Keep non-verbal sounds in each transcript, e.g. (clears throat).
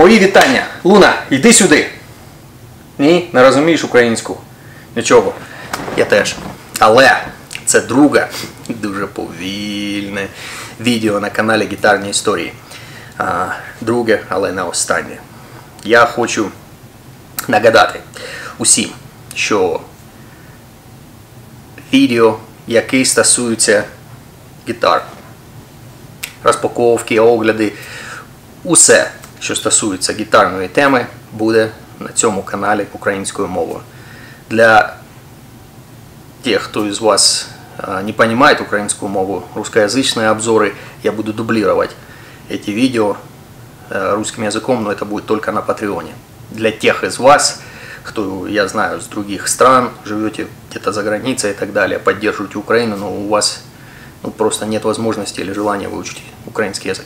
Мої вітання. Луна, йди сюди. Ні, не розумієш українську. Нічого. Я теж. Але це друге, дуже повільне відео на каналі Гітарні історії. А, друге, але не останнє. Я хочу нагадати усім, що відео, які стосуються гітар, розпаковки, огляди, усе, що стосується гітарної теми, буде на цьому каналі українською мовою. Для тех, кто из вас а, не понимает украинскую мову, русскоязычные обзоры, я буду дублировать эти видео э, русским языком, но это будет только на Патреоне. Для тех из вас, кто, я знаю, с других стран, живете где-то за границей и так далее, поддерживаете Украину, но у вас ну, просто нет возможности или желания выучить украинский язык.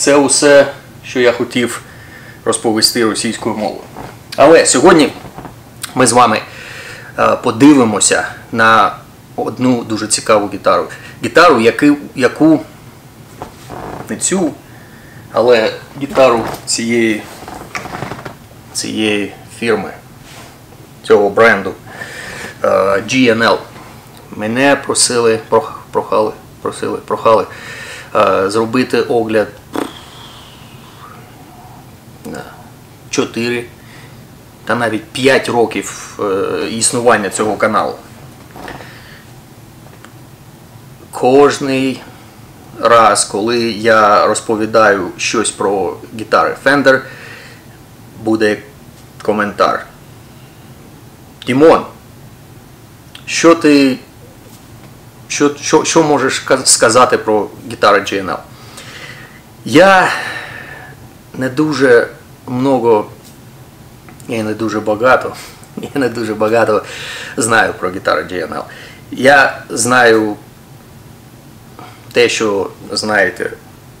Це усе, що я хотів розповісти російською мовою. Але сьогодні ми з вами е, подивимося на одну дуже цікаву гітару. Гітару, яку, яку не цю, але гітару цієї, цієї фірми, цього бренду е, GNL. Мене просили, прохали, просили, прохали е, зробити огляд 4 та навіть 5 років е, існування цього каналу. Кожний раз, коли я розповідаю щось про гітари Fender, буде коментар. Дімон, що ти. Що, що, що можеш сказати про гітари GNL? Я не дуже много я не дуже багато. (laughs) Я не дуже багато знаю про гітару GNL. Я знаю те, що знаєте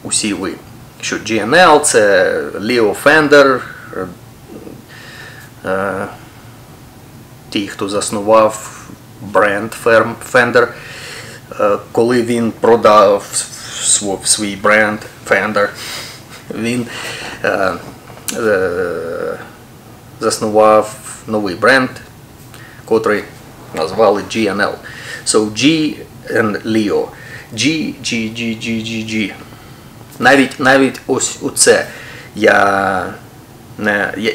усі ви. Що GNL це Leo Fender, е, е, ті, хто заснував бренд Fender, е, коли він продав свій бренд Fender, (laughs) він заснував новий бренд, котрий назвали GNL. So G and Leo. G, G, G, G, G, G. Навіть, навіть ось оце я не. Я,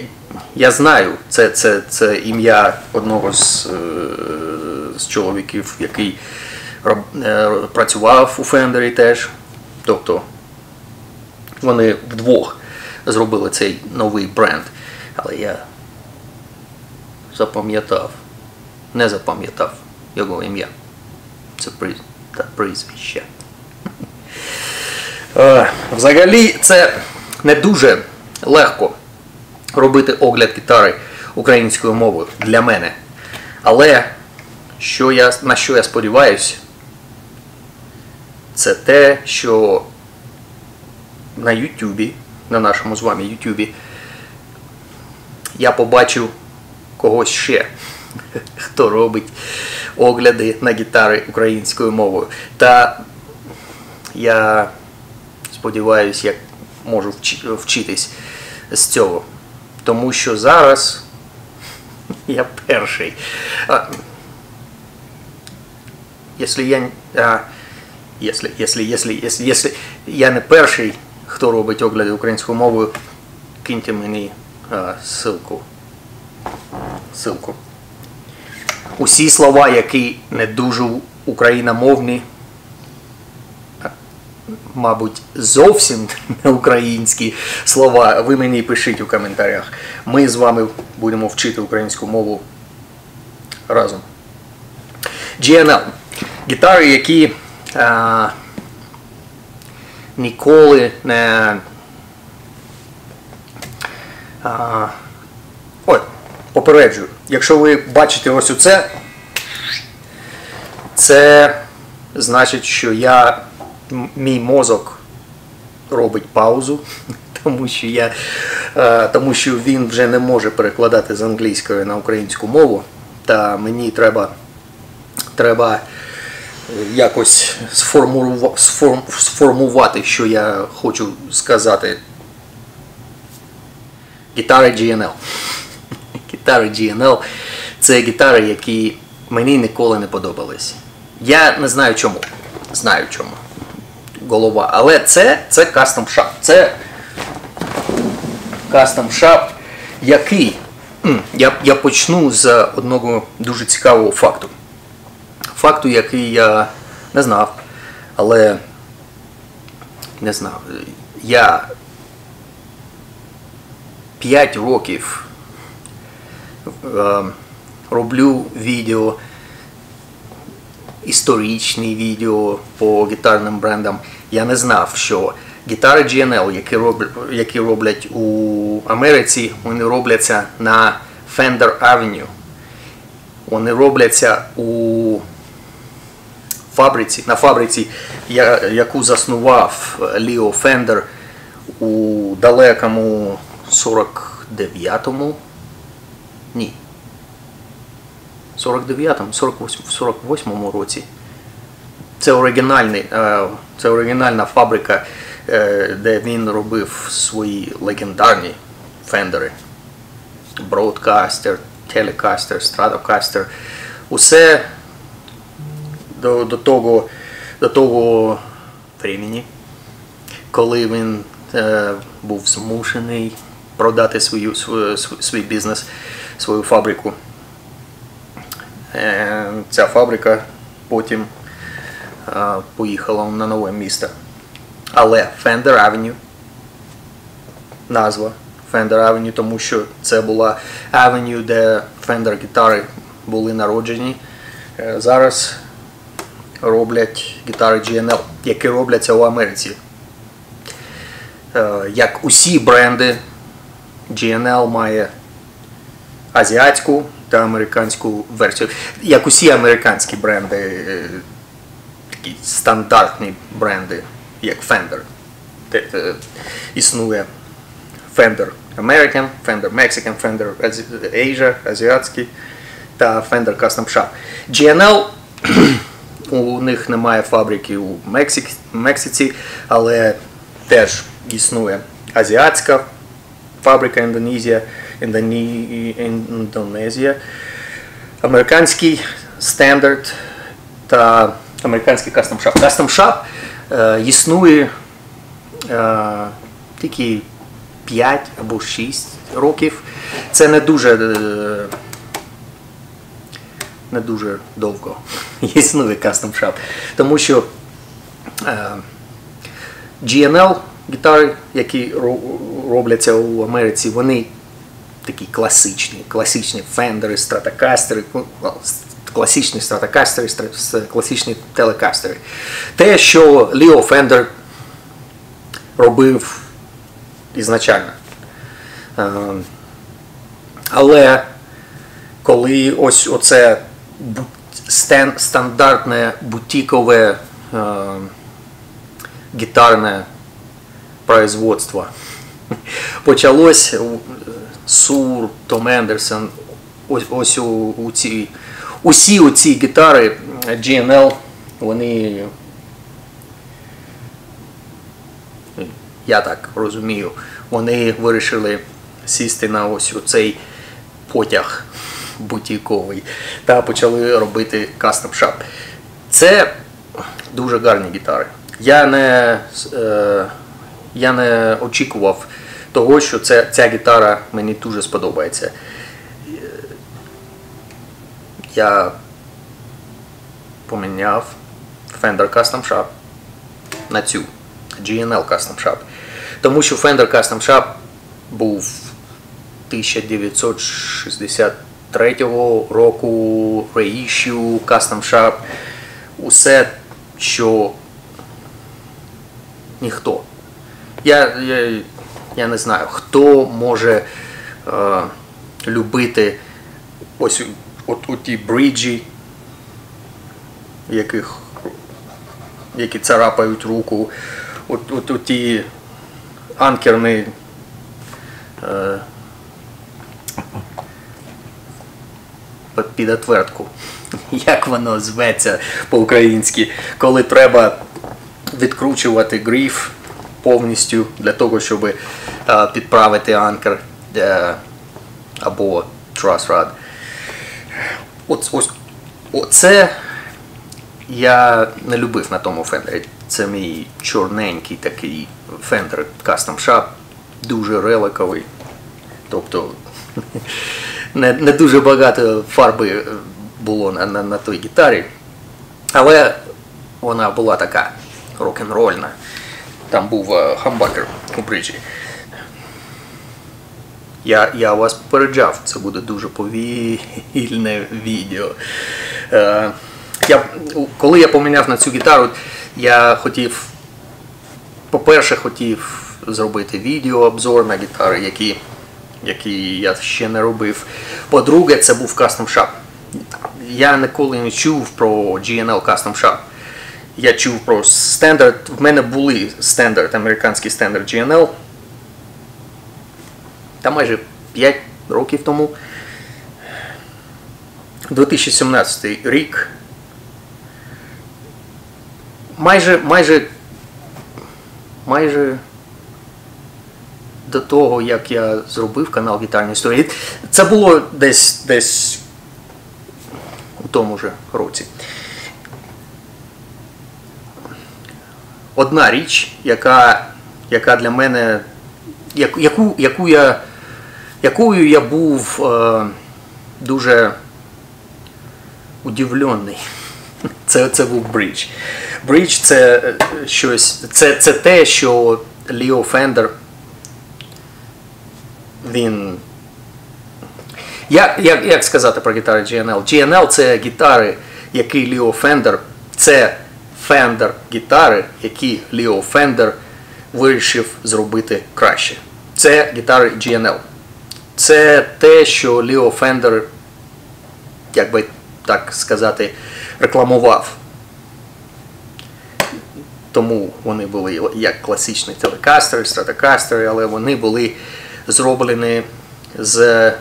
я знаю, це, це, це ім'я одного з, е, з чоловіків, який роб- е, працював у Фендері теж. Тобто вони вдвох зробили цей новий бренд. Але я запам'ятав, не запам'ятав його ім'я. Це приз, прізвище. Е, Взагалі це не дуже легко робити огляд гітари українською мовою для мене. Але на що я сподіваюся, це те, що на Ютубі, на нашому з вами Ютубі, я побачив когось ще, (laughs) хто робить огляди на гітари українською мовою. Та я сподіваюся, я можу вчитись з цього. Тому що зараз (laughs) я перший. Якщо я, а, якщо, якщо, якщо, якщо я не перший, хто робить огляди українською мовою, киньте мені а, ссылку. Ссылку. Усі слова, які не дуже україномовні, мабуть, зовсім (laughs) не українські слова, ви мені пишіть у коментарях. Ми з вами будемо вчити українську мову разом. GNL. Гітари, які а, ніколи не. А, ой, попереджую. Якщо ви бачите ось оце, це значить, що я, мій мозок робить паузу, (laughs) тому що, я, е, тому що він вже не може перекладати з англійської на українську мову. Та мені треба, треба якось сформувати, що я хочу сказати. Гітари GNL. (laughs) Гітари GNL це гітари, які мені ніколи не подобались. Я не знаю чому. Знаю чому. Голова. Але це, це Custom Shop. Це Custom Shop, який. Я, я почну з одного дуже цікавого факту. Факту, який я не знав, але не знав. Я 5 років е, роблю відео, історичні відео по гітарним брендам. Я не знав, що гітари GNL, які роблять, які роблять у Америці, вони робляться на Fender Avenue. Вони робляться у фабриці, на фабриці, яку заснував Ліо Фендер у далекому 49-му. Ні. 49-му, 48, 48-му році. Це оригінальний, е, це оригінальна фабрика, е, де він робив свої легендарні фендери. Broadcaster, Telecaster, Stratocaster. Усе до, до того, до того времени, коли він е, був змушений продати свою, свою, свій, бізнес, свою фабрику. Е, ця фабрика потім е, поїхала на нове місто. Але Fender Avenue, назва Fender Avenue, тому що це була Avenue, де Fender гітари були народжені. Е, Зараз роблять гітари GNL, які робляться у Америці. Е, Як усі бренди, GNL має азіатську та американську версію. Як усі американські бренди, е, такі стандартні бренди, як Fender. Те- Існує Fender American, Fender Mexican, Fender Asi- Asia, азіатський та Fender Custom Shop. GNL у них немає фабрики у Мексик, Мексиці, але теж існує азіатська фабрика Індонезія, Індонезія, американський стандарт та американський Custom Shop. Custom Shop е, існує е, тільки 5 або 6 років. Це не дуже е, не дуже довго (laughs) існує Custom Shop. Тому що е, GNL гітари, які робляться у Америці, вони такі класичні, класичні фендери, стратокастери, ну, класичні стратокастери, класичні телекастери. Те, що Ліо Фендер робив ізначально. Е, Але коли ось оце бу- стен- стандартне бутікове е, гітарне производство. Почалось Сур, Том Ендерсон, ось, у ці, усі оці гітари GNL, вони я так розумію, вони вирішили сісти на ось у цей потяг бутіковий та почали робити кастом шап. Це дуже гарні гітари. Я не, е, я не очікував того, що це, ця гітара мені дуже сподобається. Я поміняв Fender Custom Shop на цю GNL Custom Shop. Тому що Fender Custom Shop був 1963 року reissue, Custom Shop, усе, що ніхто. Я, я, я не знаю, хто може е, любити ось от, от ті бриджі, яких, які царапають руку, от, от, от ті анкерні е, під- отвертку. (laughs) як воно зветься по-українськи, коли треба відкручувати гриф повністю для того, щоб е, підправити анкер е, або truss rod. Оце я не любив на тому фендері. Це мій чорненький такий фендер Custom Shop, дуже реликовий. Тобто (laughs) не, не дуже багато фарби було на, на, на той гітарі. Але вона була така рок-н-рольна. Там був е, хамбакер у бриджі. Я, я вас попереджав, це буде дуже повільне відео. Е, я, коли я поміняв на цю гітару, я хотів, по-перше, хотів зробити відео обзор на гітари, які, які я ще не робив. По-друге, це був Custom Shop. Я ніколи не чув про GNL Custom Shop. Я чув про стандарт. В мене були стандарт, американський стандарт GNL. Та майже 5 років тому. 2017 рік. Майже, майже, майже до того, як я зробив канал Гітарні історії. Це було десь десь у тому же році. Одна річ, яка, яка для мене, яку, яку я, якою я був е, дуже удивлений. (laughs) Це, це був бридж. Бридж це е, щось, це, це те, що Ліо Фендер він. Як, як, як сказати про гітари G&L? G&L це гітари, які Ліо Фендер, це Фендер гітари, які Ліо Фендер вирішив зробити краще. Це гітари G&L. Це те, що Ліо Фендер, як би так сказати, рекламував. Тому вони були як класичні телекастери, стратокастери, але вони були зроблені з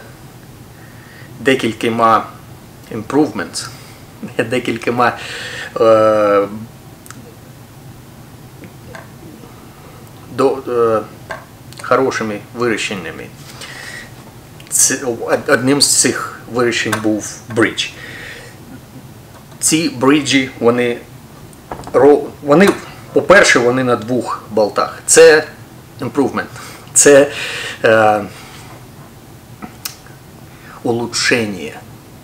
декількома improvements, (laughs) декількома е, до, е, хорошими вирішеннями. Одним з цих вирішень був бридж. Ці бриджі, вони, вони по-перше, вони на двох болтах. Це improvement. Це е, улучшення.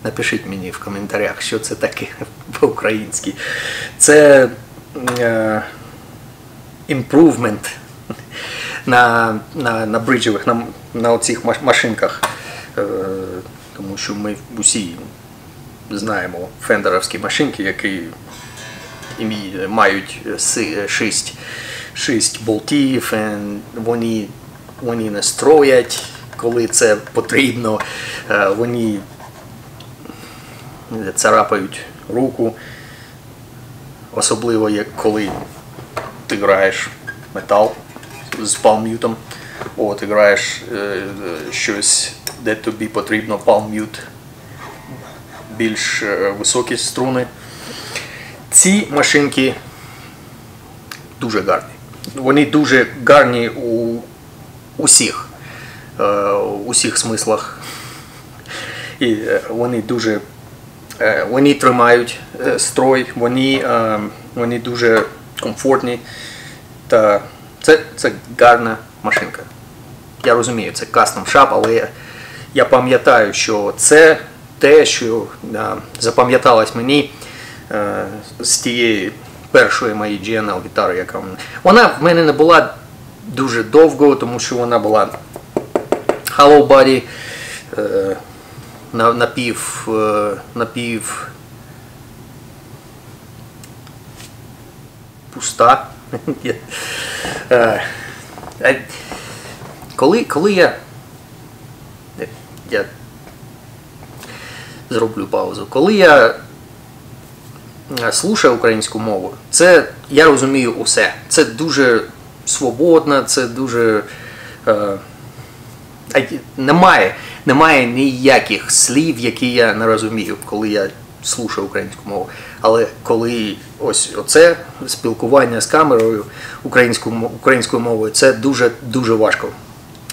Напишіть мені в коментарях, що це таке (laughs) по-українськи. Це е, improvement на на, на бриджевих, на на оцих машинках. Е, тому що ми усі знаємо фендеровські машинки, які мають 6 6 болтів, вони вони не строять, коли це потрібно, вони царапають руку, особливо як коли ти граєш метал з палм'ютом, о, ти граєш е, щось, де тобі потрібно палм'ют, більш е, високі струни. Ці машинки дуже гарні. Вони дуже гарні у усіх, е, усіх смислах. І вони дуже вони тримають строй, вони, вони дуже комфортні. Та це, це гарна машинка. Я розумію, це кастом шап, але я пам'ятаю, що це те, що запам'яталось мені з тієї першої моєї GNL гітари, яка. Вона в мене не була дуже довго, тому що вона була hollow body, е, напів, е, напів пуста. Е, коли, коли я я зроблю паузу. Коли я слушаю українську мову, це я розумію усе. Це дуже свободно, це дуже. Е, немає немає ніяких слів, які я не розумію, коли я слушаю українську мову. Але коли ось оце спілкування з камерою українською, українською мовою, це дуже дуже важко.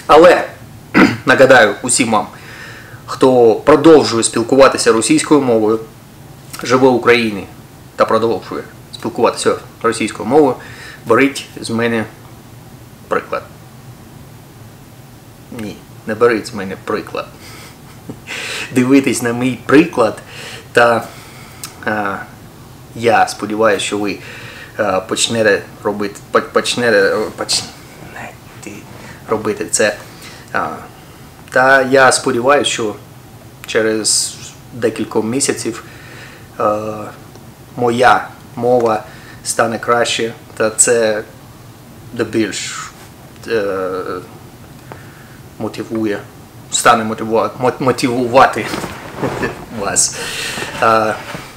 Але (clears throat) нагадаю усім вам, хто продовжує спілкуватися російською мовою, живе в Україні та продовжує спілкуватися російською мовою, беріть з мене приклад. Ні, не беріть з мене приклад. Дивитись на мій приклад, та а, я сподіваюся, що ви а, почнете робити, по- почнете, почнете робити це. А, та я сподіваюся, що через декілька місяців е, моя мова стане краще, та це де більш мотивує, стане мотивувати, (laughs) вас е,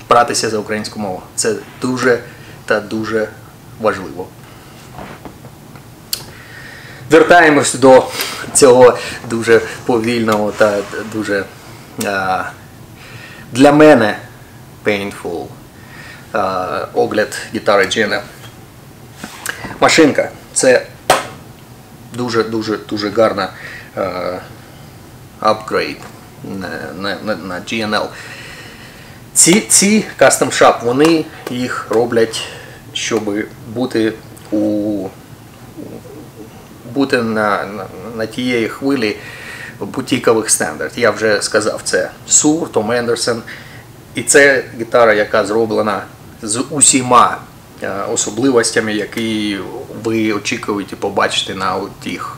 братися за українську мову. Це дуже та дуже важливо. Вертаємось до цього дуже повільного та дуже а, для мене painful а, огляд гітари GNL. Машинка це дуже дуже гарна апгрейд на, GNL. Ці, ці Custom Shop, вони їх роблять, щоб бути у бути на, на, на тієї хвилі бутікових стандартів. Я вже сказав, це Сур, Том Ендерсон. І це гітара, яка зроблена з усіма особливостями, які ви очікуєте побачити на тих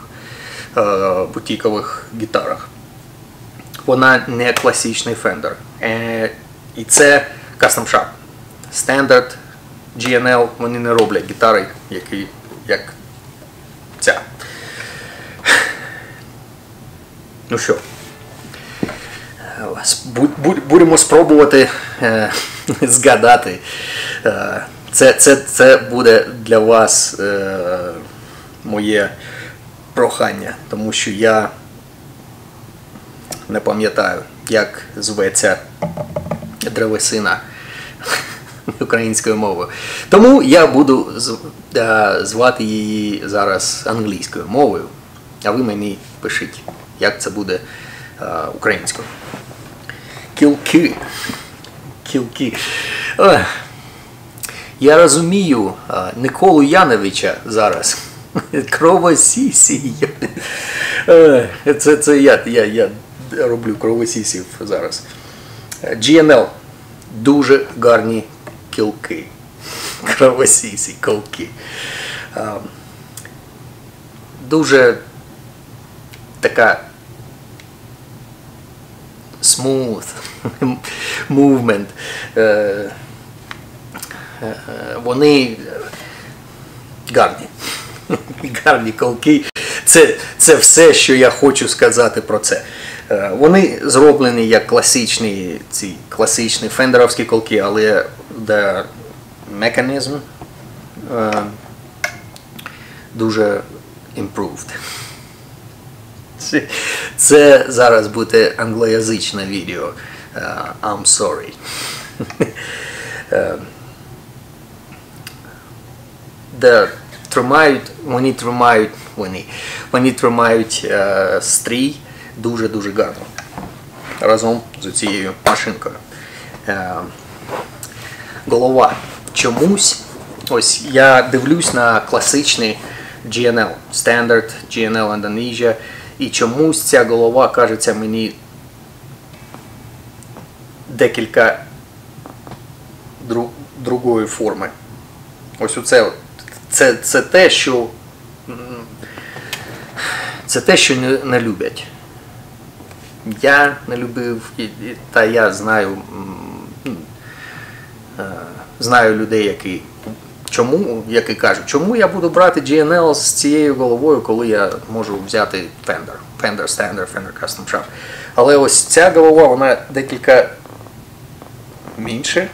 е, бутікових гітарах. Вона не класичний Fender. Е, і це Custom Shop. Standard GNL, вони не роблять гітари, які як ця. Ну що, е, бу- бу- будемо спробувати е, (laughs) згадати. Це, це, це буде для вас е, моє прохання, тому що я не пам'ятаю, як зветься древесина (laughs) українською мовою. Тому я буду е, звати її зараз англійською мовою, а ви мені пишіть, як це буде е, українською. Кілки. Кілки. Ой. Я розумію е, Николу Яновича зараз. (laughs) Кровосісі. Е, Це, це я, я, я роблю кровосісів зараз. Е, GNL. Дуже гарні кілки. (laughs) Кровосісі, колки. Е, Дуже така smooth (laughs) movement. Е, Вони гарні. (laughs) Гарні колки. Це, це все, що я хочу сказати про це. Е, Вони зроблені як класичні, ці класичні фендеровські колки, але the mechanism е, дуже improved. Це, це зараз буде англоязичне відео. I'm sorry. (laughs) Де тримають, вони тримають, вони, вони тримають е, стрій дуже-дуже гарно. Разом з цією машинкою. Е, голова чомусь. Ось я дивлюсь на класичний GNL, Standard GNL Indonesia, і чомусь ця голова кажеться мені декілька дру, другої форми. Ось оце от. Це, це те, що це те, що не, не люблять. Я не любив, та я знаю, м, е, знаю людей, які чому, які кажуть, чому я буду брати GNL з цією головою, коли я можу взяти Fender, Fender Standard, Fender Custom Shop. Але ось ця голова, вона декілька менше.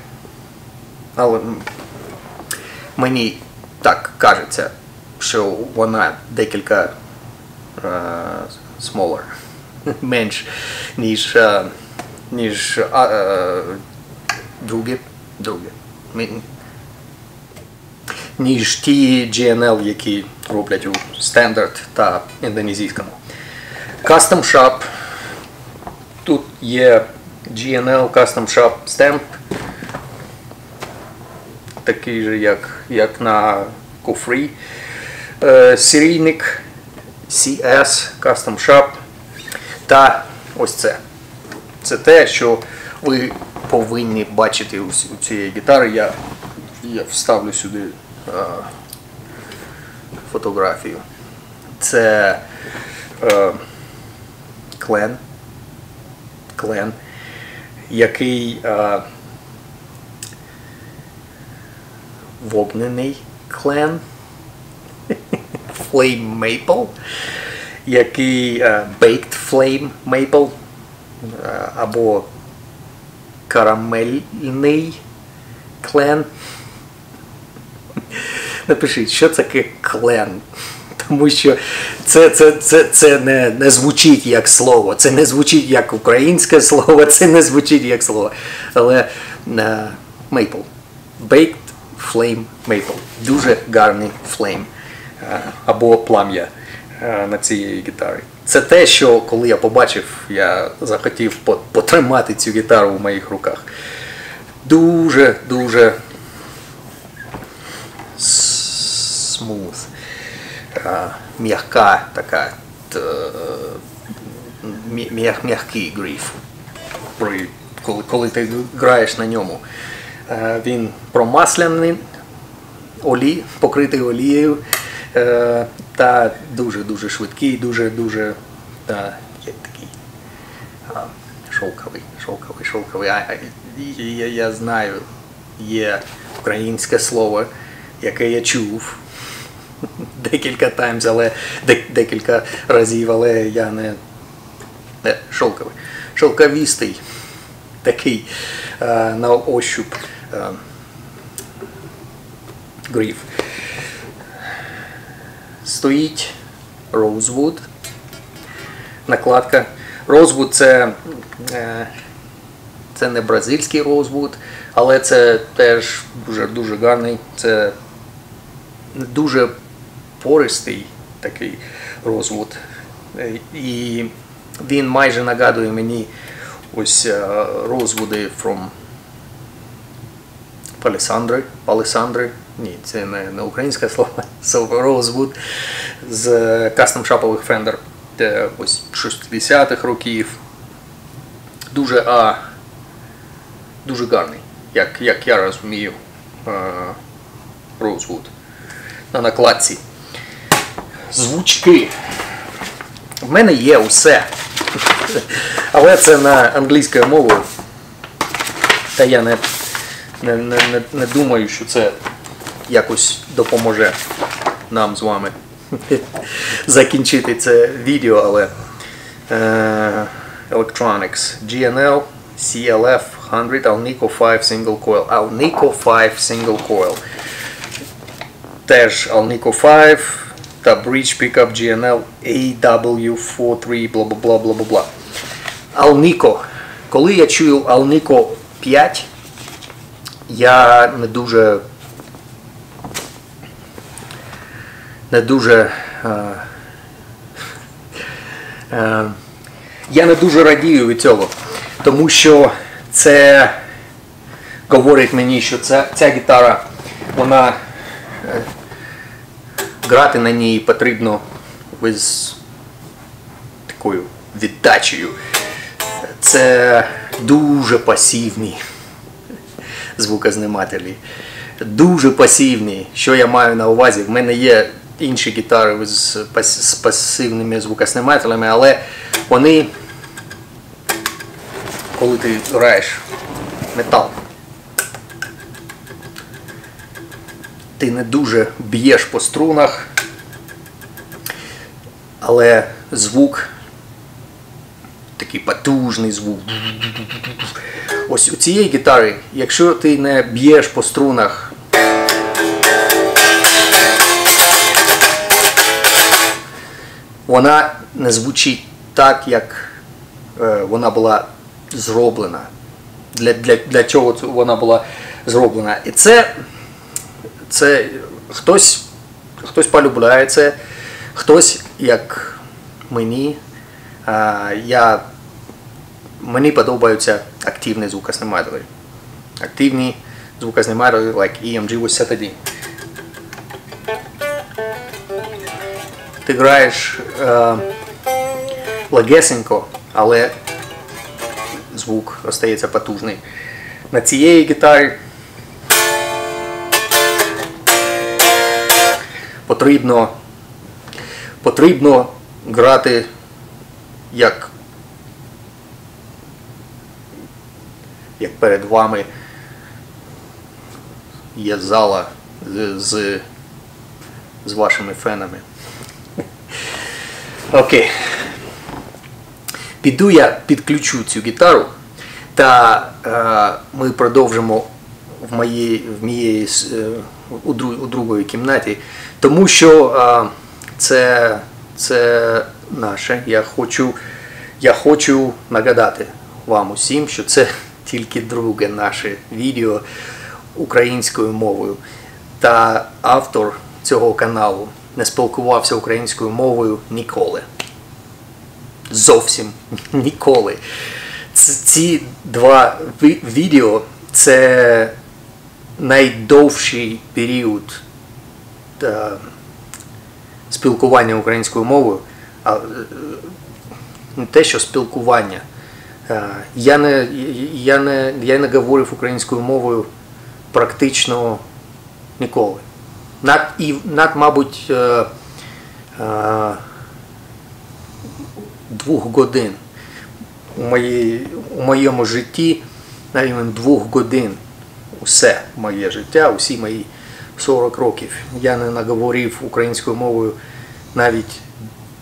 Але мені так кажеться, що вона декілька е, smaller, (laughs) менш, ніж, е, ніж е, друге, друге. Ніж ті GNL, які роблять у стандарт та індонезійському. Custom Shop. Тут є GNL Custom Shop Stamp. Такий же, як, як на Куфрі. Е, серійник CS Custom Shop. Та ось це. Це те, що ви повинні бачити у цієї гітари. Я, я вставлю сюди е, фотографію. Це е, клен. Клен, який е, вогнений клен. Flame Maple, який е, Baked Flame Maple е, або карамельний клен. Напишіть, що таке клен. Тому що це, це, це, це не, не звучить як слово, це не звучить як українське слово, це не звучить як слово. Але е, Maple. Baked Flame Maple. Дуже гарний flame е, або плам'я е, на цієї гітари. Це те, що коли я побачив, я захотів потримати цю гітару в моїх руках. Дуже, дуже smooth. Е, М'яка така. М'який гриф. Коли ти граєш на ньому. Е, Він промасляний, олій, покритий олією е, та дуже-дуже швидкий, дуже-дуже та, такий шовковий, шовковий, шовковий. Я, я знаю, є українське слово, яке я чув (laughs) декілька таймс, але декілька разів, але я не, не шовковий. Шовковістий такий е, на ощуп гриф. Стоїть Rosewood. Накладка. Rosewood це, е, це не бразильський Rosewood, але це теж дуже дуже гарний. Це дуже пористий такий Rosewood. Е, І він майже нагадує мені ось е, Rosewood from Палісандри. Палісандри. Ні, це не, не українське слово. (laughs) So, Rosewood з кастом шапових Fender ось 60-х років. Дуже а, дуже гарний, як, як я розумію, е, Rosewood на накладці. Звучки. В мене є усе. (laughs) Але це на англійською мовою. Та я не, не, не, не, не думаю, що це якось допоможе нам з вами (laughs) закінчити це відео, але е, Electronics GNL CLF 100 Alnico 5 Single Coil. Alnico 5 Single Coil. Теж Alnico 5 та Bridge Pickup GNL AW43 бла бла бла бла бла. Alnico. Коли я чую Alnico 5, я не дуже не дуже. Е, е, я не дуже радію від цього, тому що це говорить мені, що ця, ця гітара, вона е, грати на ній потрібно з такою віддачею. Це дуже пасивні звукознімателі. Дуже пасивні. Що я маю на увазі? В мене є інші гітари з, з пасивними звукознімателями, але вони, коли ти граєш метал, ти не дуже б'єш по струнах, але звук такий потужний звук. Ось у цієї гітари, якщо ти не б'єш по струнах, вона не звучить так, як е, вона була зроблена для, для, для чого вона була зроблена. І це, це хтось, хтось полюбляє це, хтось, як мені, я, мені подобаються активні звукознімателі. Активні звукознімателі, like EMG 81. Ти граєш е, легесенько, але звук остається потужний. На цієї гітарі потрібно, потрібно грати як, як перед вами є зала з, з, з вашими фенами. Окей. Піду я підключу цю гітару, та е, ми продовжимо в моїй, в моїй е, у, дру, у другої кімнаті, тому що е, це, це наше. Я хочу, я хочу нагадати вам усім, що це тільки друге наше відео українською мовою. Та автор цього каналу не спілкувався українською мовою ніколи зовсім (laughs) ніколи. Ці два відео це найдовший період спілкування українською мовою, а е, не те, що спілкування. Е, Я не, я, не, я не говорив українською мовою практично ніколи. Над, і, над, мабуть, е, е, двох годин у, моїй, у моєму житті, навіть двох годин усе моє життя, усі мої 40 років. Я не наговорив українською мовою навіть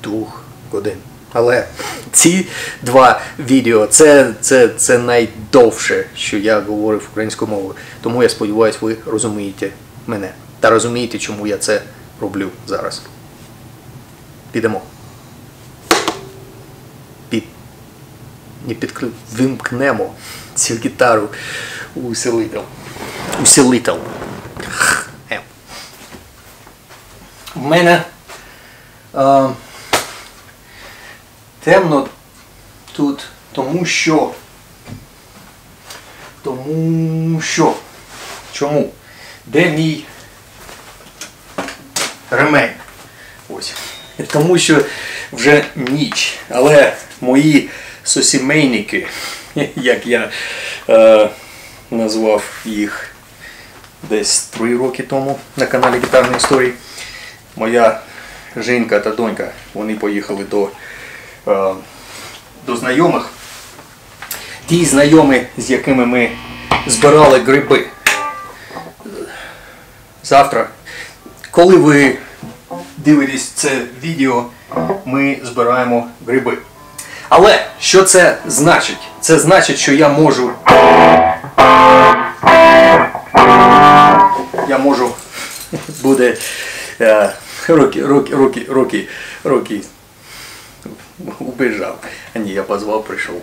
двох годин. Але ці два відео це, це, це найдовше, що я говорив українською мовою. Тому я сподіваюся, ви розумієте мене та розумієте, чому я це роблю зараз. Підемо. Під... Не підкли... Вимкнемо цю гітару усилитель. Усилитель. Ем. В мене е, темно тут, тому що. Тому що. Чому? Де мій ремень? Ось. Тому що вже ніч, але мої сосімейники, (laughs) як я е, назвав їх десь три роки тому на каналі Гітарної історії, моя жінка та донька, вони поїхали до, до знайомих. Ті знайомі, з якими ми збирали гриби. Завтра, коли ви дивитесь це відео, ми збираємо гриби. Але що це значить? Це значить, що я можу. Я можу. Буде. Е, руки. (laughs) Убежав. А ні, я позвав, прийшов.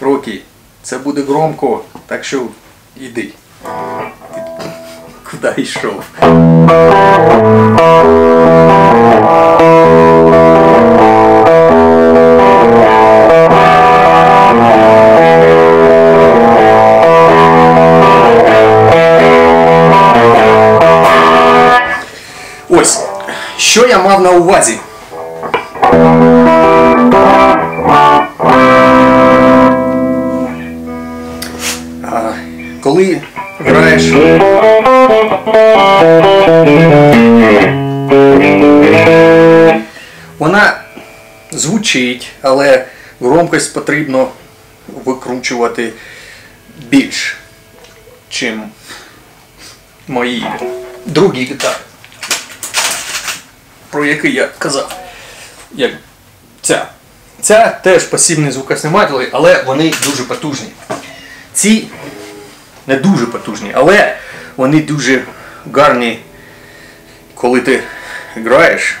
Руки, це буде громко, так що іди. Куди йшов? Ось, що я мав на увазі? Граєш. Вона звучить, але громкость потрібно викручувати більш, чим мої другі гітари, про які я казав. Як ця. Ця теж пасивні звукоснімателі, але вони дуже потужні. Ці не дуже потужні, але вони дуже гарні, коли ти граєш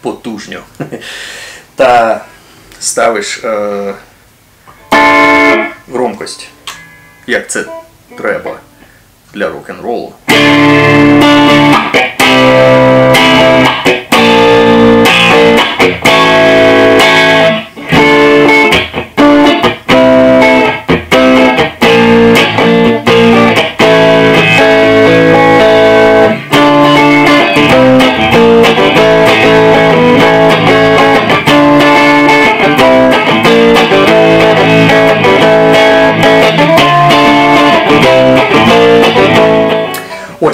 потужньо (laughs) та ставиш е, громкость, як це треба для рок-н-ролу.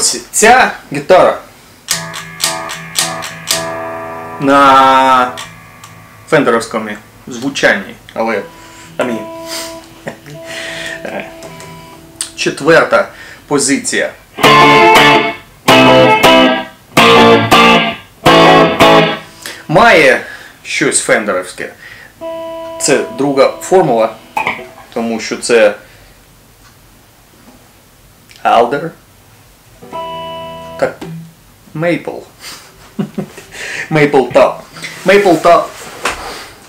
Ось ця гітара на фендеровському звучанні, але амі. (laughs) Четверта позиція. Має щось фендеровське. Це друга формула, тому що це Alder. Так, Maple. Maple Top. Maple Top.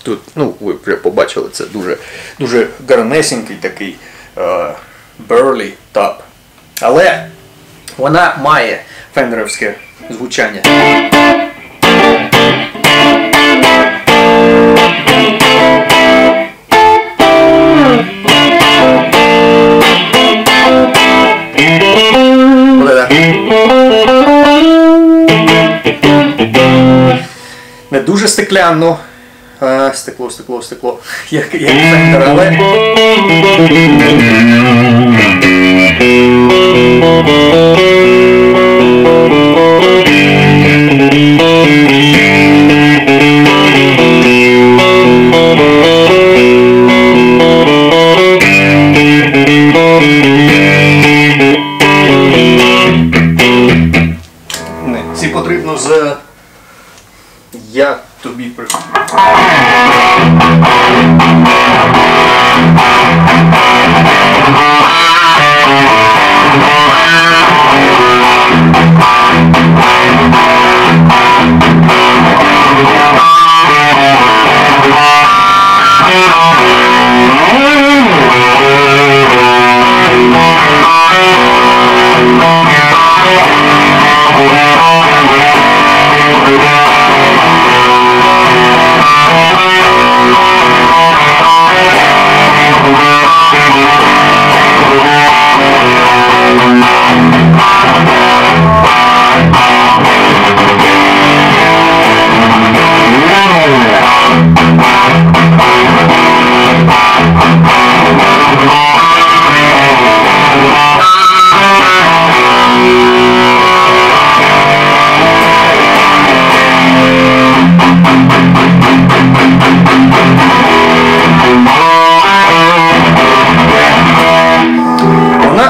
Тут, ну, ви побачили, це дуже дуже гарнесенький такий Burley Top. Але вона має фендеровське звучання. Не дуже стекляно. А, стекло, стекло, стекло. Як, як фендер, але. Не, ці потрібно з.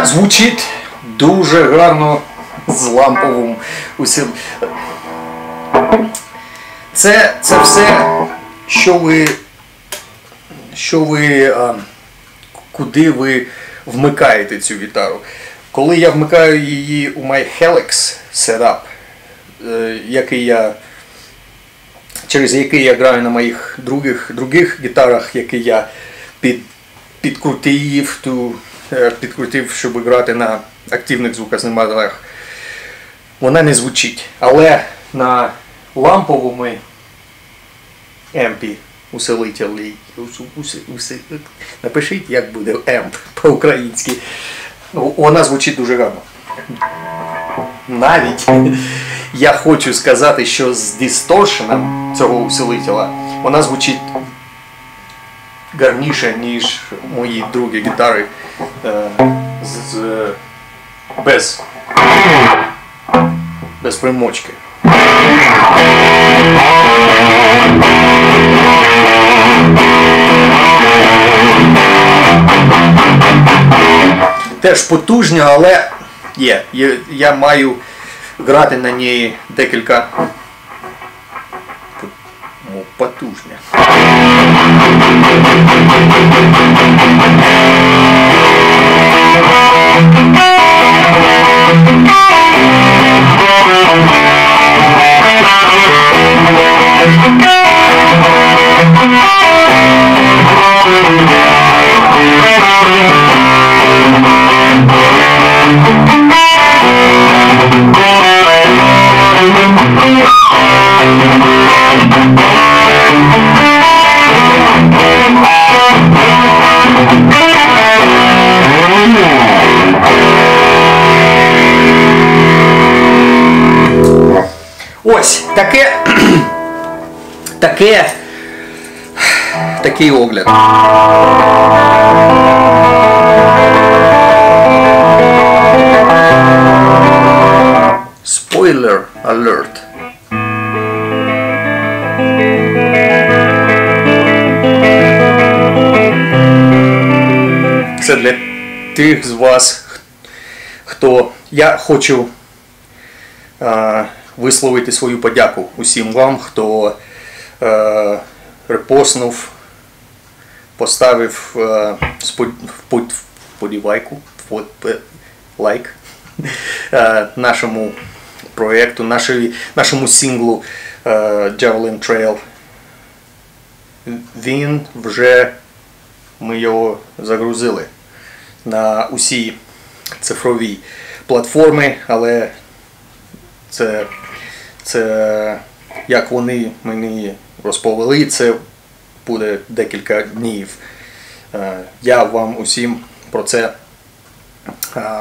Звучить дуже гарно з ламповим усім. Це, це все, що ви, що ви, а, куди ви вмикаєте цю гітару. Коли я вмикаю її у My Helix setup, е, який я, через який я граю на моїх других, других гітарах, які я під, підкрутив, ту, підкрутив, щоб грати на активних звукознімателях, вона не звучить. Але на ламповому емпі усилителі, ус- ус- уси- напишіть, як буде емп по-українськи. Вона звучить дуже гарно. Навіть (laughs) я хочу сказати, що з дисторшеном цього усилителя вона звучить гарніше, ніж мої другі гітари е, з, з- без, без примочки. Теж потужно, але є. Я, маю грати на ній декілька ну, Ось таке таке Такий огляд. Spoiler alert. Це для тих з вас, хто я хочу е, висловити свою подяку усім вам, хто е, репостнув, поставив е, вподівайку, лайк е, нашому проєкту, нашому синглу е, Javelin Trail. Він вже ми його загрузили на усі цифрові платформи, але це, це як вони мені розповіли, це буде декілька днів. Е, Я вам усім про це е,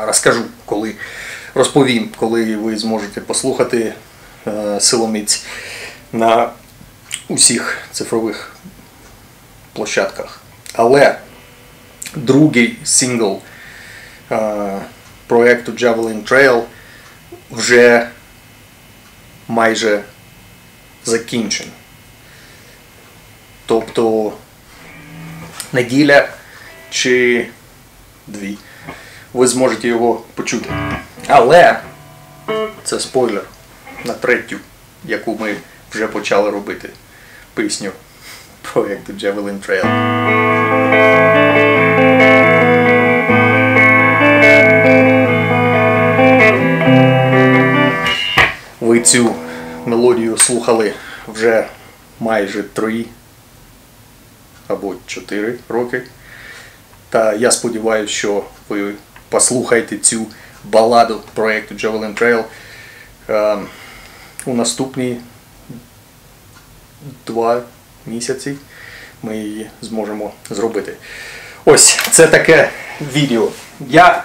розкажу, коли розповім, коли ви зможете послухати е, силоміць на усіх цифрових площадках. Але другий сингл проєкту Javelin Trail вже майже закінчений. Тобто неділя чи дві ви зможете його почути. Але це спойлер на третю, яку ми вже почали робити пісню проєкту Javelin Trail. Ви цю мелодію слухали вже майже три або чотири роки. Та я сподіваюся, що ви послухаєте цю баладу проєкту Javelin Trail е, у наступні два місяці. Ми її зможемо зробити. Ось це таке відео. Я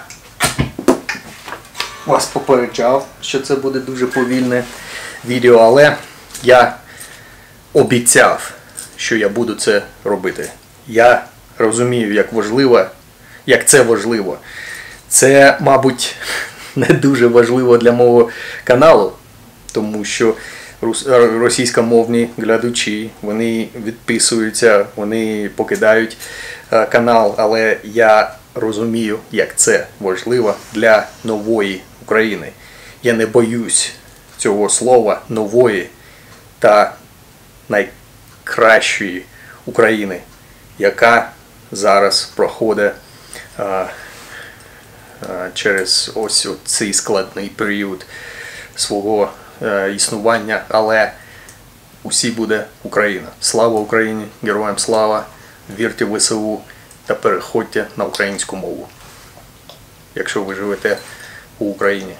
вас попереджав, що це буде дуже повільне відео, але я обіцяв, що я буду це робити. Я розумію, як важливо, як це важливо. Це, мабуть, (laughs) не дуже важливо для мого каналу, тому що російськомовні глядачі, вони відписуються, вони покидають е, канал, але я розумію, як це важливо для нової України. Я не боюсь цього слова нової та найкращої України, яка зараз проходить е, е, через ось цей складний період свого е, існування, але усі буде Україна. Слава Україні! Героям слава! Вірте в ВСУ та переходьте на українську мову, якщо ви живете у Україні.